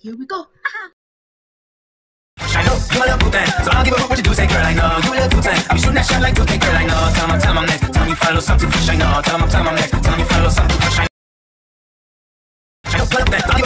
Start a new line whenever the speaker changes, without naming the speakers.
Here we go. Aha.
I know you a little boo so I'll give a fuck what you do say, girl. I know you a little boo thing. I'm shooting that shot like 2K, girl. I know. Tell 'em I'm, tell 'em I'm next. tell me follow something fresh. I know. Tell 'em I'm, tell 'em I'm next. tell me follow something fresh. I know. I know, put up that.